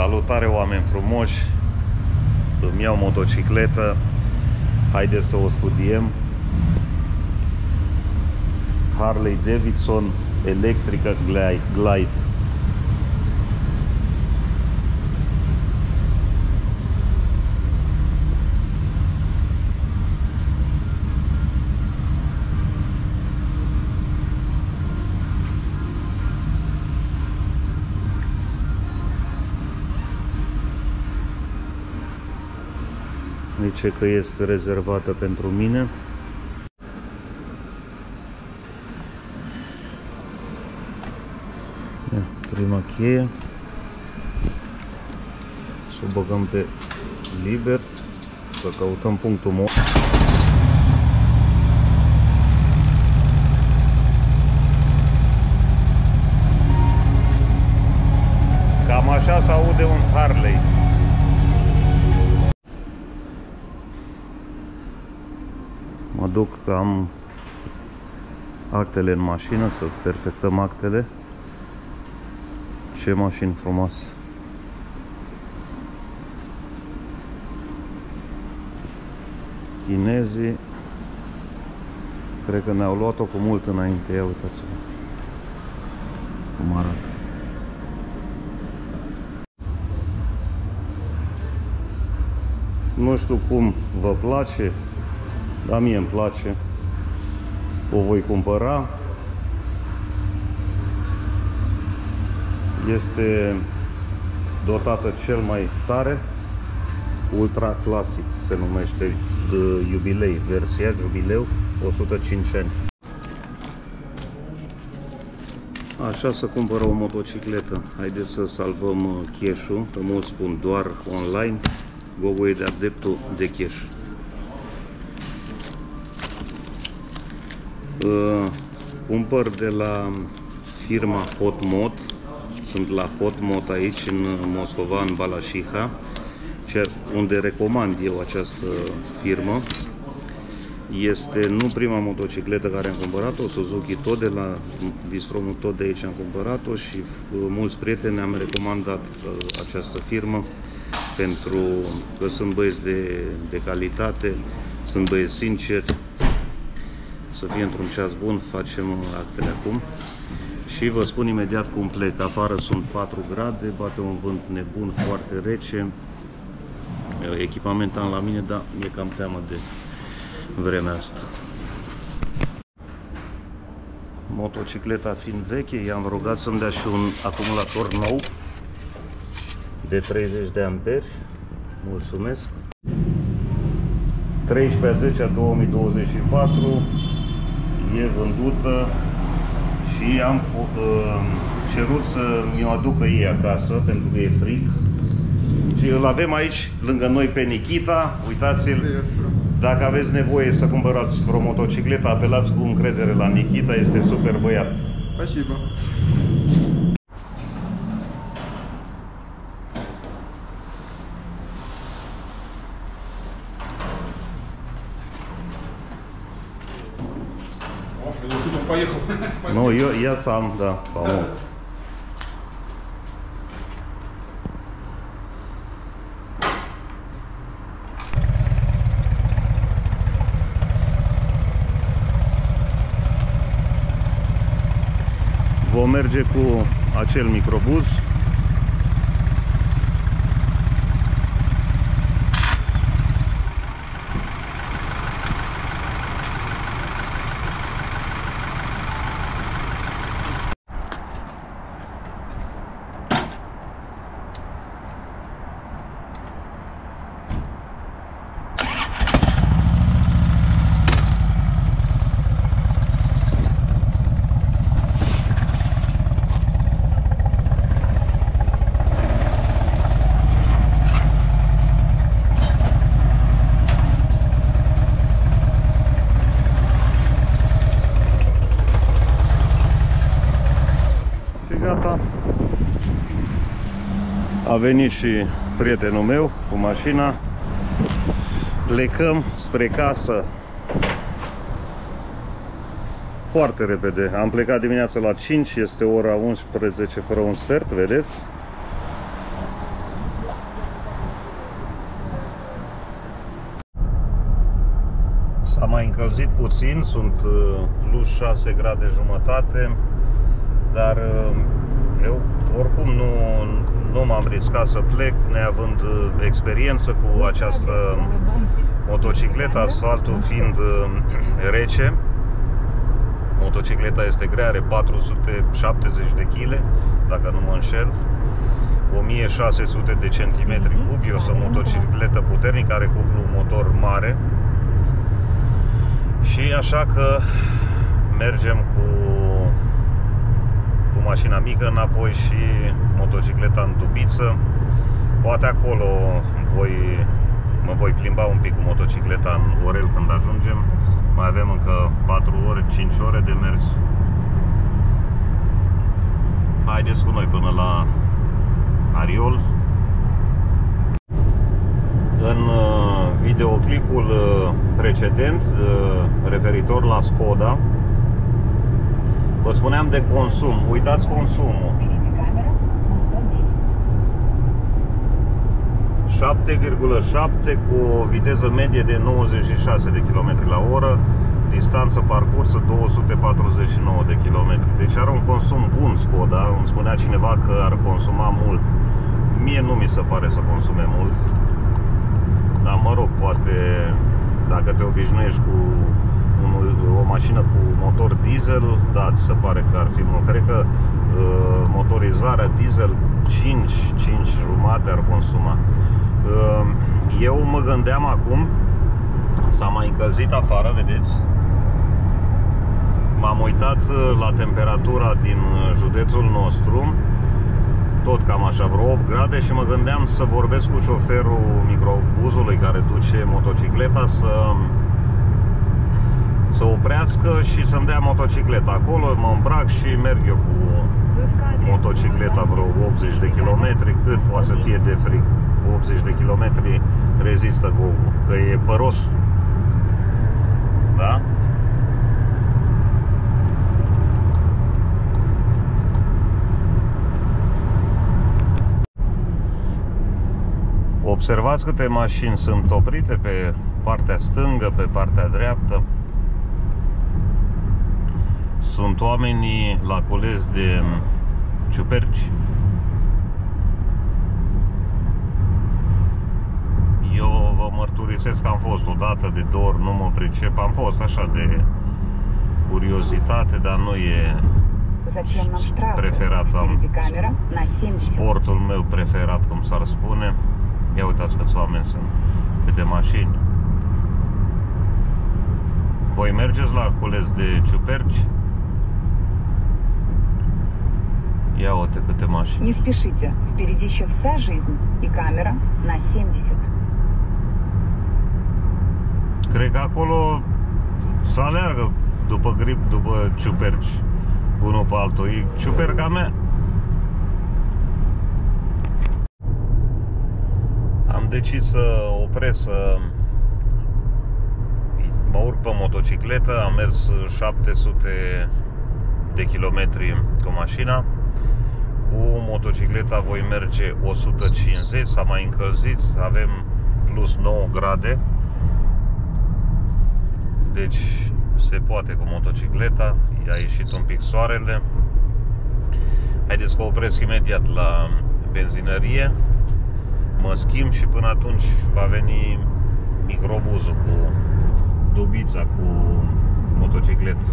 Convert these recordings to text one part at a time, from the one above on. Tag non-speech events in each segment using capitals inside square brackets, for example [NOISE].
Salutare oameni frumoși! Îmi iau motocicletă. Haideți să o studiem. Harley Davidson Electrica Glide Zice că este rezervată pentru mine. Ia, prima cheie. Să o băgăm pe liber. Să căutăm punctul mo. Cam așa se aude un Harley. Duc, am actele în mașină, să perfectăm actele. Ce mașini frumoase! Chinezii Cred că ne-au luat-o cu mult înainte. Ia uitați-vă cum arată. Nu știu cum vă place, dar mie îmi place. O voi cumpăra. Este dotată cel mai tare. Ultra Classic se numește jubilei, versiunea jubileu 105 ani. Așa să cumpără o motocicletă. Haideți să salvăm uh, cash-ul, că mulți spun doar online. Gogo e de adeptul de cash. Uh, cumpăr de la firma Hotmod. Sunt la Hotmod aici în Moscova, în Balașiha, unde recomand eu această firmă. Este nu prima motocicletă care am cumpărat-o, Suzuki tot de la Bistromul tot de aici am cumpărat-o și uh, mulți prieteni am recomandat uh, această firmă pentru că sunt băieți de, de calitate, sunt băieți sinceri, să fie într-un ceas bun, facem actele acum și vă spun imediat cum plec. Afară sunt 4 grade, bate un vânt nebun, foarte rece. Echipament am la mine, dar mi-e cam teamă de vremea asta. Motocicleta fiind veche, i-am rugat să-mi dea și un acumulator nou de 30 de amperi. Mulțumesc! 13 a 10 a 2024 e vândută și am uh, cerut să mi-o aducă ei acasă pentru că e fric. Și îl avem aici lângă noi pe Nikita, uitați-l. Dacă aveți nevoie să cumpărați vreo motocicletă, apelați cu încredere la Nikita, este super băiat. Спасибо. Ну, я, я сам, да, помог. Vom merge cu acel microbuz venit și prietenul meu cu mașina. Plecăm spre casă. Foarte repede. Am plecat dimineața la 5, este ora 11 fără un sfert, vedeți? S-a mai încălzit puțin, sunt uh, plus 6 grade jumătate, dar uh, eu oricum nu, nu m-am riscat să plec, neavând uh, experiență cu această motocicletă, asfaltul fiind [CLEARS THROAT] rece. Motocicleta este grea, are 470 de kg, dacă nu mă înșel. 1600 de centimetri cubi, o să motocicletă puternică, are cuplu motor mare. Și așa că mergem cu, cu mașina mică înapoi și motocicleta în dubiță. Poate acolo voi, mă voi plimba un pic cu motocicleta în Orel când ajungem. Mai avem încă 4 ore, 5 ore de mers. Haideți cu noi până la Ariol. În uh, videoclipul uh, precedent uh, referitor la Skoda vă spuneam de consum. Uitați consumul. 7,7 cu o viteză medie de 96 de km la oră, distanță parcursă 249 de km. Deci are un consum bun Skoda, îmi spunea cineva că ar consuma mult. Mie nu mi se pare să consume mult. Dar mă rog, poate dacă te obișnuiești cu un, o mașină cu motor diesel, da, se pare că ar fi mult. Cred că uh, motorizarea diesel 5, 5 jumate ar consuma. Uh, eu mă gândeam acum, s-a mai încălzit afară, vedeți? M-am uitat uh, la temperatura din uh, județul nostru tot cam așa, vreo 8 grade și mă gândeam să vorbesc cu șoferul microbuzului care duce motocicleta să să oprească și să-mi dea motocicleta acolo, mă îmbrac și merg eu cu motocicleta vreo 80 de kilometri, cât poate să fie de fric. 80 de kilometri rezistă cu că e păros. Da? Observați câte mașini sunt oprite pe partea stângă, pe partea dreaptă Sunt oamenii la cules de ciuperci. Eu vă mărturisesc că am fost o dată de două ori, nu mă pricep. Am fost așa de curiozitate, dar nu e Zачем нам штраф? Preferat am Впереди камера на 70. sportul meu preferat, cum s-ar spune. Ia uitați câți oameni sunt, câte mașini. Voi mergeți la cules de ciuperci? Ia uite câte mașini. Не спешите, впереди еще вся жизнь и камера на 70. Cred că acolo să aleargă după grip, după ciuperci, unul pe altul. E ciuperca mea. Am decis să opresc să mă urc pe motocicletă, am mers 700 de kilometri cu mașina. Cu motocicleta voi merge 150, s-a mai încălzit, avem plus 9 grade. Deci se poate cu motocicleta, a ieșit un pic soarele. Haideți că opresc imediat la benzinărie mă schimb și până atunci va veni microbuzul cu dubița, cu motocicletă.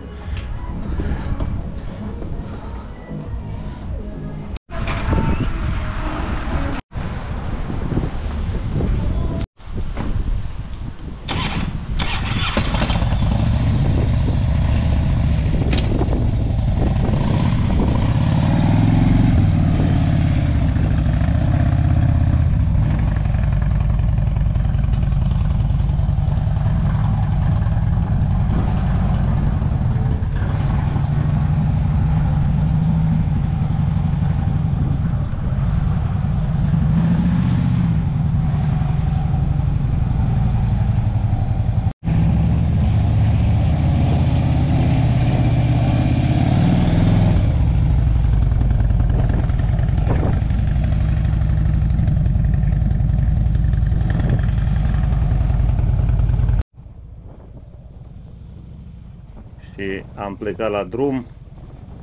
Am plecat la drum.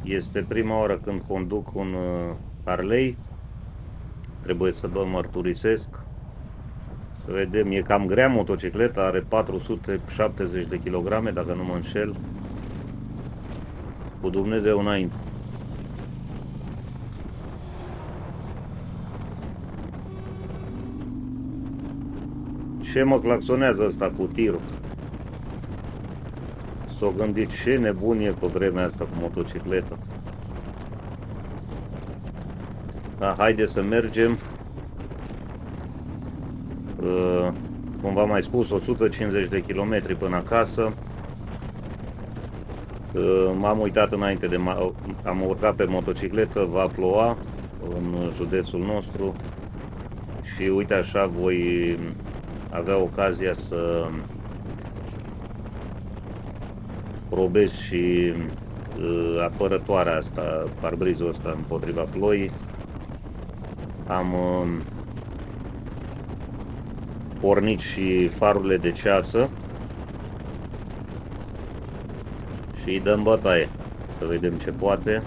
Este prima oară când conduc un uh, Harley. Trebuie să vă mărturisesc. Vedem, e cam grea motocicleta, are 470 de kilograme, dacă nu mă înșel. Cu Dumnezeu înainte. Ce mă claxonează asta cu tirul? S-o gândit ce nebun e pe vremea asta cu motocicleta. Da, haide să mergem. Uh, cum v-am mai spus, 150 de kilometri până acasă. Uh, m-am uitat înainte de... Am urcat pe motocicletă, va ploua în județul nostru și uite așa voi avea ocazia să probez și uh, apărătoarea asta, parbrizul ăsta împotriva ploii. Am uh, pornit și farurile de ceață și îi dăm bătaie să vedem ce poate.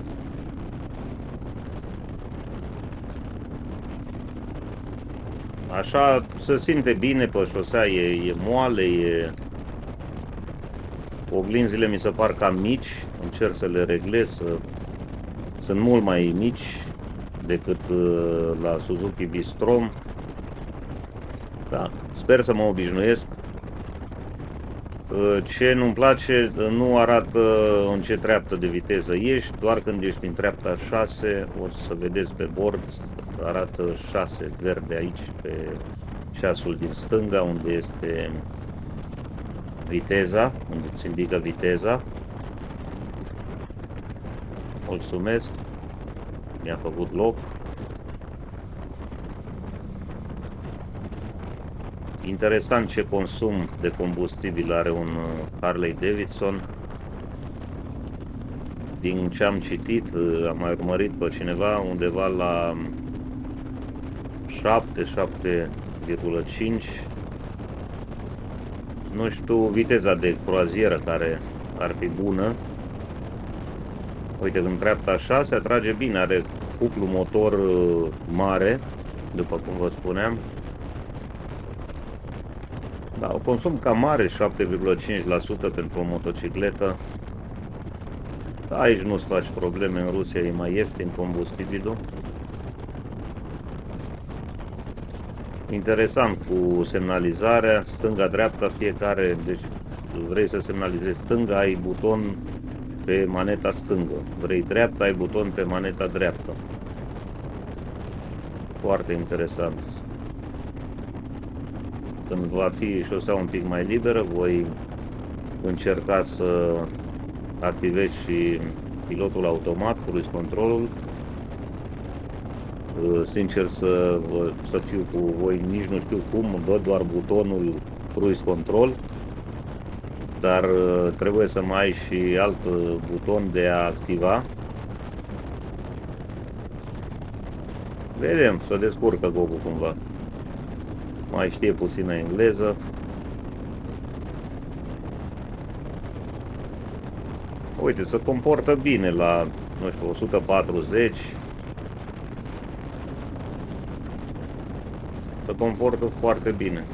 Așa se simte bine pe șosea, e, e moale, e... Oglinzile mi se par cam mici, încerc să le reglez, să... sunt mult mai mici decât uh, la Suzuki V-Strom. Da, sper să mă obișnuiesc. Uh, ce nu-mi place, nu arată în ce treaptă de viteză ești, doar când ești în treapta 6, o să vedeți pe bord, arată 6 verde aici pe ceasul din stânga, unde este viteza, unde îți indică viteza. Mulțumesc, mi-a făcut loc. Interesant ce consum de combustibil are un uh, Harley Davidson. Din ce am citit, uh, am mai urmărit pe cineva undeva la 7, 7,5 nu știu viteza de croazieră care ar fi bună. Uite în treapta 6 atrage bine are cuplu motor uh, mare după cum vă spuneam. Da, o consum cam mare 7,5% pentru o motocicletă. Da, aici nu-ți faci probleme în Rusia e mai ieftin combustibilul Interesant cu semnalizarea, stânga-dreapta fiecare, deci vrei să semnalizezi stânga, ai buton pe maneta stângă. Vrei dreapta, ai buton pe maneta dreaptă. Foarte interesant. Când va fi șosea un pic mai liberă, voi încerca să activez și pilotul automat, cruise controlul Uh, sincer să, să fiu cu voi, nici nu știu cum, văd doar butonul Cruise Control, dar uh, trebuie să mai ai și alt uh, buton de a activa. Vedem, să descurcă Gogu cumva. Mai știe puțină engleză. Uite, se comportă bine la, nu știu, 140, comportă foarte bine.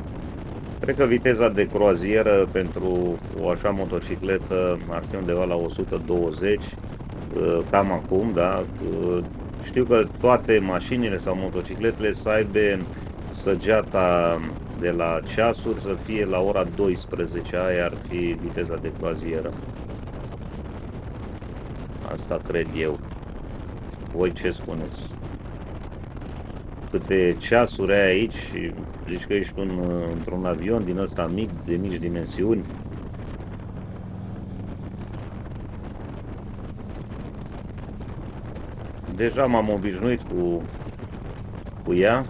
Cred că viteza de croazieră pentru o așa motocicletă ar fi undeva la 120, uh, cam acum, da? Uh, știu că toate mașinile sau motocicletele să aibă săgeata de la ceasuri să fie la ora 12, aia ar fi viteza de croazieră. Asta cred eu. Voi ce spuneți? Câte ceasuri ai aici și zici că ești un, într-un avion din ăsta mic, de mici dimensiuni. Deja m-am obișnuit cu, cu ea.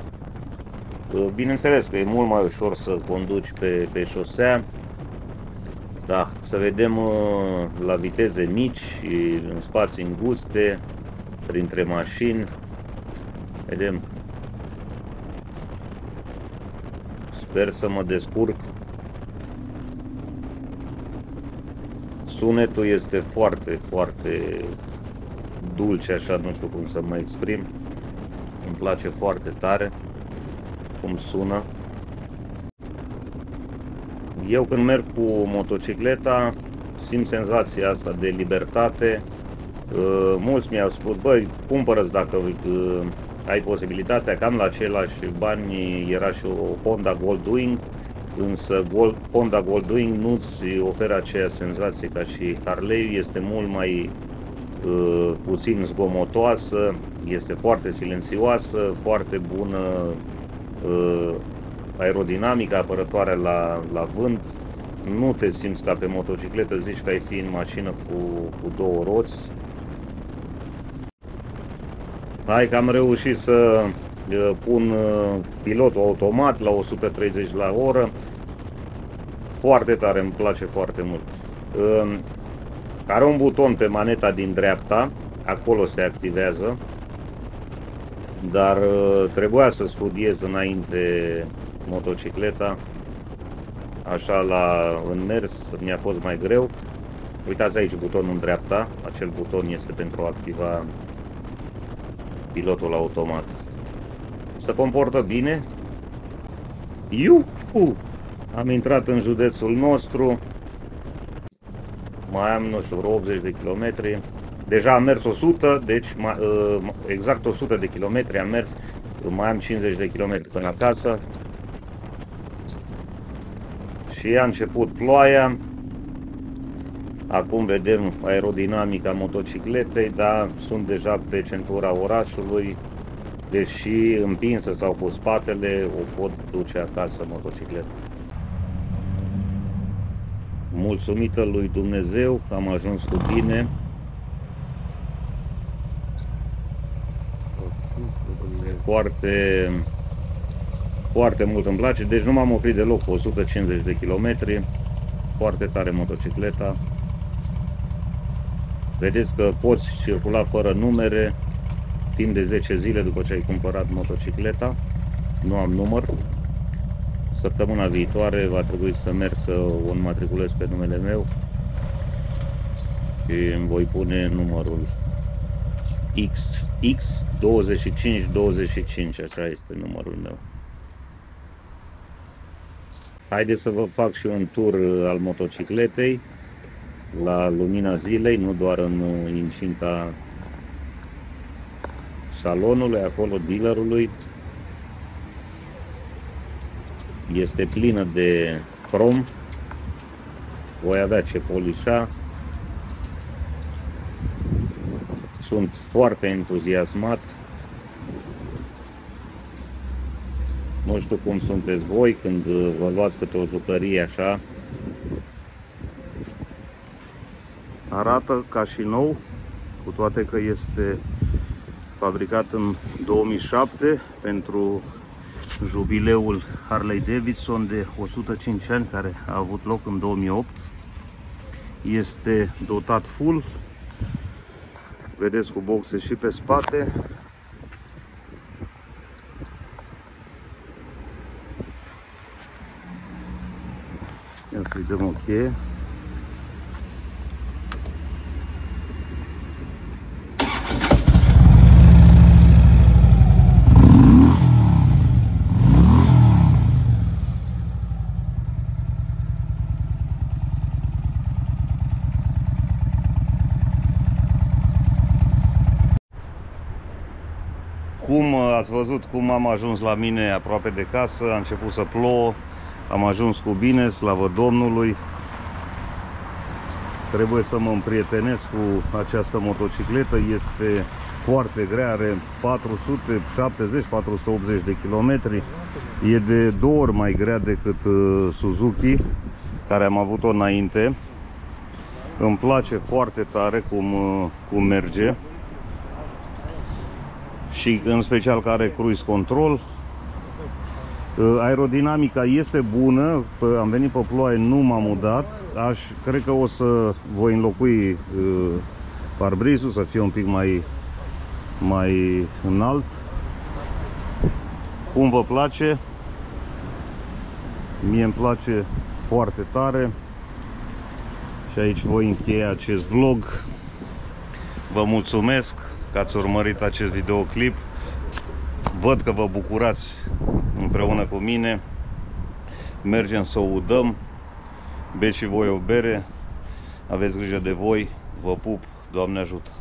Bineînțeles că e mult mai ușor să conduci pe, pe șosea. Da, să vedem uh, la viteze mici și în spații înguste, printre mașini. Vedem Sper să mă descurc. Sunetul este foarte, foarte dulce, așa, nu știu cum să mă exprim. Îmi place foarte tare cum sună. Eu când merg cu motocicleta simt senzația asta de libertate. Uh, mulți mi-au spus, băi, cumpără dacă uh, ai posibilitatea, cam la același bani era și o Honda Goldwing, însă Gold, Honda Goldwing nu-ți oferă aceeași senzație ca și Harley, este mult mai uh, puțin zgomotoasă, este foarte silențioasă, foarte bună uh, aerodinamică, apărătoare la, la vânt, nu te simți ca pe motocicletă, zici că ai fi în mașină cu, cu două roți. Hai că am reușit să uh, pun uh, pilotul automat la 130 la oră. Foarte tare, îmi place foarte mult. Um, are un buton pe maneta din dreapta, acolo se activează, dar uh, trebuia să studiez înainte motocicleta, așa la în mers mi-a fost mai greu. Uitați aici butonul în dreapta, acel buton este pentru a activa pilotul automat. Se comportă bine. Iuhu! Am intrat în județul nostru. Mai am, nu știu, vreo 80 de kilometri. Deja am mers 100, deci ă, exact 100 de kilometri am mers. Mai am 50 de kilometri până acasă. Și a început ploaia. Acum vedem aerodinamica motocicletei, dar sunt deja pe centura orașului, deși împinsă sau cu spatele, o pot duce acasă motocicleta. Mulțumită lui Dumnezeu că am ajuns cu bine. Foarte, foarte mult îmi place, deci nu m-am oprit deloc cu 150 de kilometri. Foarte tare motocicleta. Vedeți că poți circula fără numere timp de 10 zile după ce ai cumpărat motocicleta. Nu am număr. Săptămâna viitoare va trebui să merg să o înmatriculez pe numele meu și îmi voi pune numărul X, X2525, așa este numărul meu. Haideți să vă fac și un tur al motocicletei la lumina zilei, nu doar în incinta salonului, acolo dealerului. Este plină de crom. Voi avea ce polișa. Sunt foarte entuziasmat. Nu știu cum sunteți voi când vă luați câte o jucărie așa arată ca și nou, cu toate că este fabricat în 2007 pentru jubileul Harley Davidson de 105 ani care a avut loc în 2008. Este dotat full. Vedeți cu boxe și pe spate. Ia să-i dăm o cheie. Cum ați văzut cum am ajuns la mine aproape de casă, a început să plouă, am ajuns cu bine, slavă Domnului. Trebuie să mă împrietenesc cu această motocicletă, este foarte grea, are 470-480 de kilometri. E de două ori mai grea decât uh, Suzuki, care am avut-o înainte. Îmi place foarte tare cum, uh, cum merge și în special care are cruise control. Uh, aerodinamica este bună, am venit pe ploaie, nu m-am udat. Aș, cred că o să voi înlocui uh, parbrizul să fie un pic mai, mai înalt. Cum vă place? Mie îmi place foarte tare Și aici voi încheia acest vlog. Vă mulțumesc că ați urmărit acest videoclip. Văd că vă bucurați împreună cu mine. Mergem să o udăm. Beți și voi o bere. Aveți grijă de voi. Vă pup. Doamne ajută.